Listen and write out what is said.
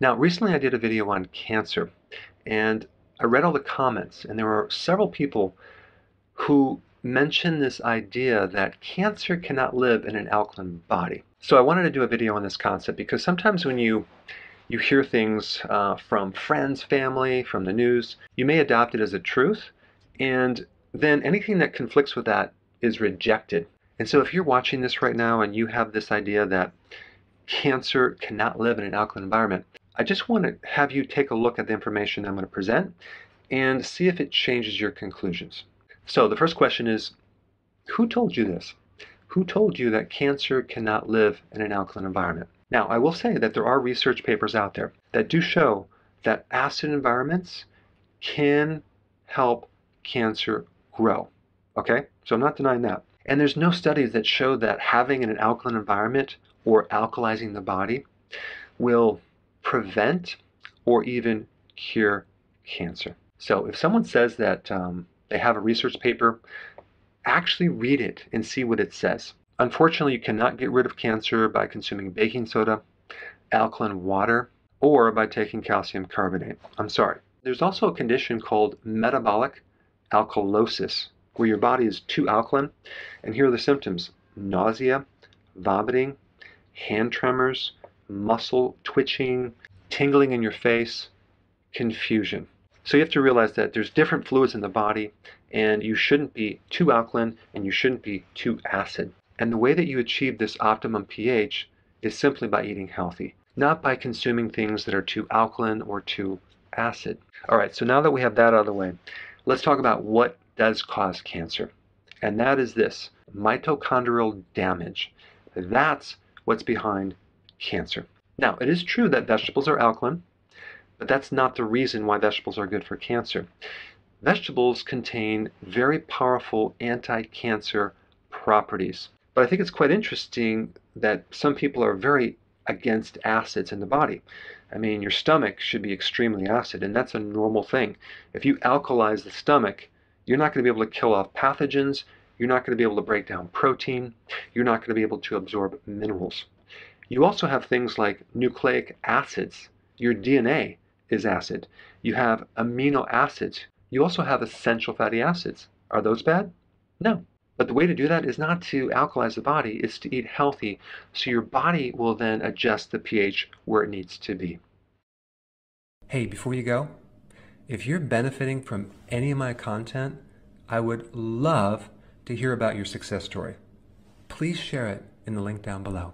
Now, recently I did a video on cancer, and I read all the comments, and there were several people who mentioned this idea that cancer cannot live in an alkaline body. So I wanted to do a video on this concept because sometimes when you you hear things uh, from friends, family, from the news, you may adopt it as a truth, and then anything that conflicts with that is rejected. And so if you're watching this right now and you have this idea that cancer cannot live in an alkaline environment, I just want to have you take a look at the information I'm going to present and see if it changes your conclusions. So the first question is, who told you this? Who told you that cancer cannot live in an alkaline environment? Now, I will say that there are research papers out there that do show that acid environments can help cancer grow. Okay? So I'm not denying that. And there's no studies that show that having an alkaline environment or alkalizing the body will prevent or even cure cancer. So if someone says that um, they have a research paper, actually read it and see what it says. Unfortunately, you cannot get rid of cancer by consuming baking soda, alkaline water, or by taking calcium carbonate. I'm sorry. There's also a condition called metabolic alkalosis, where your body is too alkaline. And here are the symptoms nausea, vomiting, hand tremors, muscle twitching, tingling in your face, confusion. So you have to realize that there's different fluids in the body, and you shouldn't be too alkaline and you shouldn't be too acid. And the way that you achieve this optimum pH is simply by eating healthy, not by consuming things that are too alkaline or too acid. All right, so now that we have that out of the way, let's talk about what does cause cancer. And that is this mitochondrial damage. That's what's behind cancer. Now, it is true that vegetables are alkaline, but that's not the reason why vegetables are good for cancer. Vegetables contain very powerful anti cancer properties. But I think it's quite interesting that some people are very against acids in the body. I mean, your stomach should be extremely acid, and that's a normal thing. If you alkalize the stomach, you're not going to be able to kill off pathogens, you're not going to be able to break down protein, you're not going to be able to absorb minerals. You also have things like nucleic acids. Your DNA is acid. You have amino acids. You also have essential fatty acids. Are those bad? No. But the way to do that is not to alkalize the body, it's to eat healthy so your body will then adjust the pH where it needs to be. Hey, before you go, if you're benefiting from any of my content, I would love to hear about your success story. Please share it in the link down below.